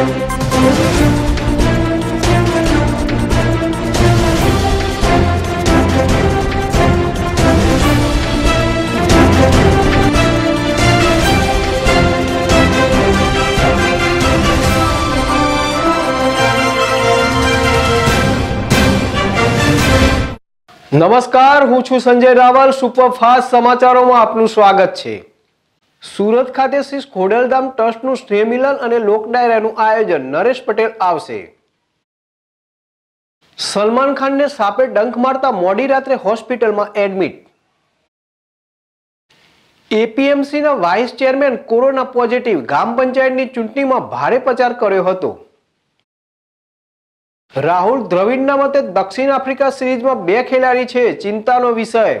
નમસ્કાર હું છું સંજય રાવલ. સુપરફાસ્ટ સમાચારોમાં આપનું સ્વાગત છે. સુરત ખાતે શ્રી ખોડલધામ ટ્રસ્ટનું સ્નેહમિલન અને લોક ડાયરાનું આયોજન નરેશ પટેલ આવશે. સલમાન ખાનને સાપે ડંખ મારતા મોડી રાત્રે હોસ્પિટલમાં એડમિટ. એપીએમસીના વાઇસ ચેરમેન કોરોના પોઝિટિવ ગામ પંચાયતની ચૂંટણીમાં ભારે પ્રચાર કર્યો હતો. રાહુલ દ્રવિડના મતે દક્ષિણ આફ્રિકા સિરીઝમાં બે ખેલાડી છે, ચિંતાનો વિષય.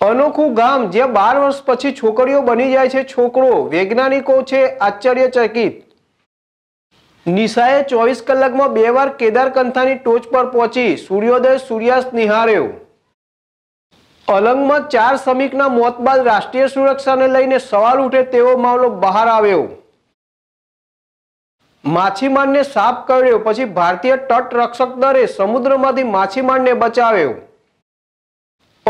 અનોખું ગામ જ્યાં બાર વર્ષ પછી છોકરીઓ બની જાય છે છોકરો. વૈજ્ઞાનિકો છે આશ્ચર્યચકિત. નિશાએ ચોવીસ કલાકમાં બે વાર કેદારકંથાની ટોચ પર પહોંચી. સૂર્યોદય સૂર્યાસ્ત નિહાળ્યો. અલંગમાં ચાર શ્રમિકના મોત બાદ રાષ્ટ્રીય સુરક્ષાને લઈને સવાલ ઉઠે તેવો મામલો બહાર આવ્યો. માછીમારને સાપ કર્યો પછી ભારતીય તટરક્ષક દળે સમુદ્રમાંથી માછીમારને બચાવ્યો.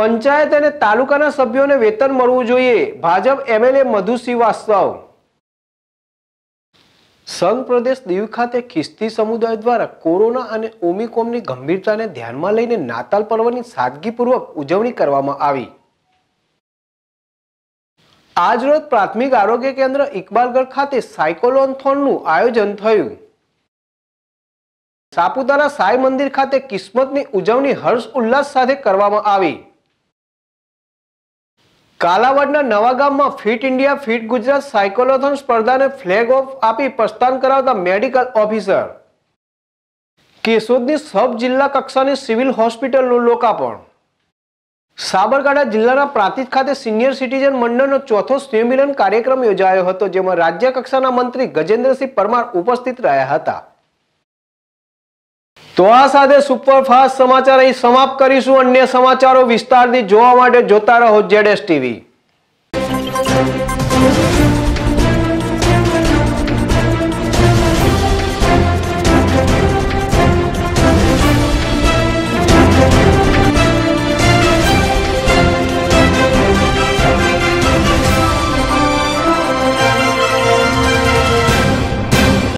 પંચાયત અને તાલુકાના સભ્યોને વેતન મળવું જોઈએ. ભાજપ એમએલએ મધુ શ્રીવાસ્તવ. સંઘ પ્રદેશ દીવ ખાતે ખિસ્તી સમુદાય દ્વારા કોરોના અને ઓમિકોમની ગંભીરતાને ધ્યાનમાં લઈને નાતાલ પર્વની સાદગીપૂર્વક ઉજવણી કરવામાં આવી. આજરોજ પ્રાથમિક આરોગ્ય કેન્દ્ર ઇકબાલગઢ ખાતે સાયકોલોથોનનું આયોજન થયું. સાપુતારા સાઈ મંદિર ખાતે કિસ્મતની ઉજવણી હર્ષ ઉલ્લાસ સાથે કરવામાં આવી. કાલાવડના નવા ગામમાં fit India, fit Gujarat cyclothon સ્પર્ધાને flag off આપી પ્રસ્થાન કરાવતા મેડિકલ ઓફિસર. કેશોદની સબ જિલ્લા કક્ષાની સિવિલ હોસ્પિટલનું લોકાર્પણ. સાબરકાંઠા જિલ્લાના પ્રાંતિજ ખાતે સિનિયર સિટીઝન મંડળનો ચોથો સ્નેહમિલન કાર્યક્રમ યોજાયો હતો, જેમાં રાજ્ય કક્ષાના મંત્રી ગજેન્દ્રસિંહ પરમાર ઉપસ્થિત રહ્યા હતા. તો આ સાથે સુપરફાસ્ટ સમાચાર અહીં સમાપ્ત કરીશું. અન્ય સમાચારો વિસ્તારથી જોવા માટે જોતા રહો જેડએસ ટીવી.